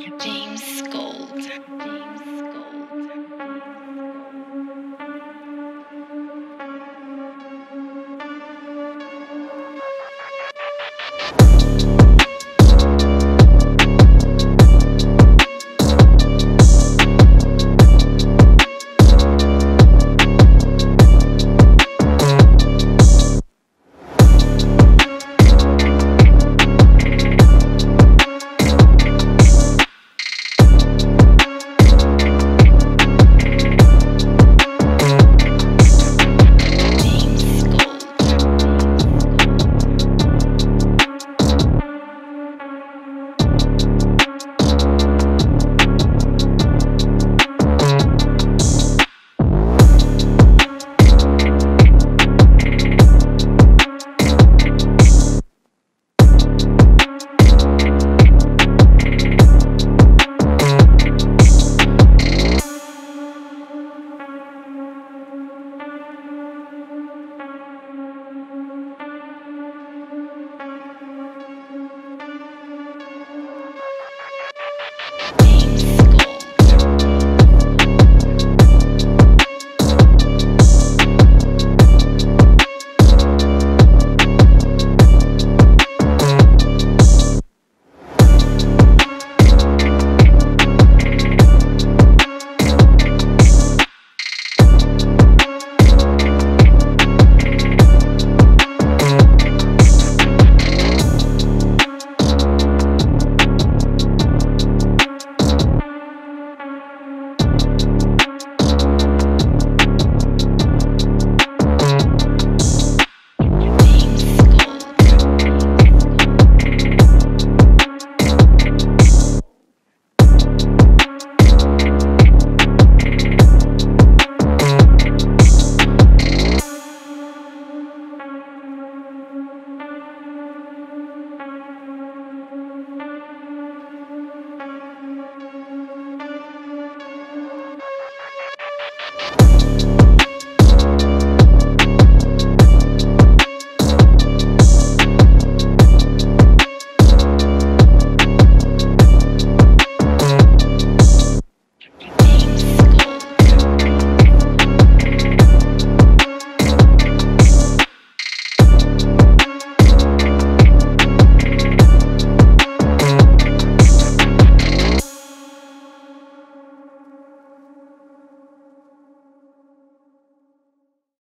James Gold. James Gold.